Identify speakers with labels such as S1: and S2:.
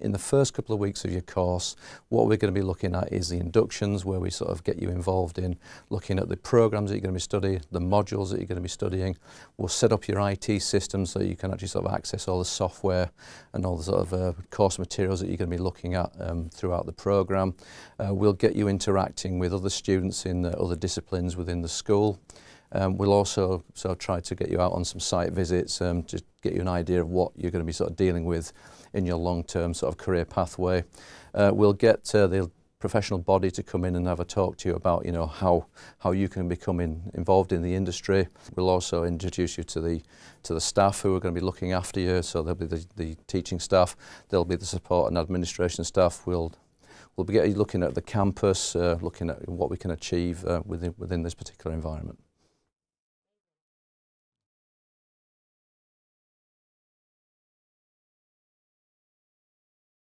S1: in the first couple of weeks of your course, what we're going to be looking at is the inductions, where we sort of get you involved in looking at the programs that you're going to be studying, the modules that you're going to be studying. We'll set up your IT system so you can actually sort of access all the software and all the sort of uh, course materials that you're going to be looking at um, throughout the program. Uh, we'll get you interacting with other students in other disciplines within the school. Um, we'll also sort of try to get you out on some site visits um, to get you an idea of what you're going to be sort of dealing with in your long-term sort of career pathway. Uh, we'll get uh, the professional body to come in and have a talk to you about you know how how you can become in, involved in the industry. We'll also introduce you to the to the staff who are going to be looking after you. So there'll be the, the teaching staff there'll be the support and administration staff. We'll we'll be looking at the campus uh, looking at what we can achieve uh, within within this particular environment